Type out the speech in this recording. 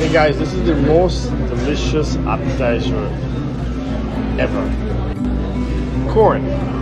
Hey guys, this is the most delicious appetizer ever. Corn.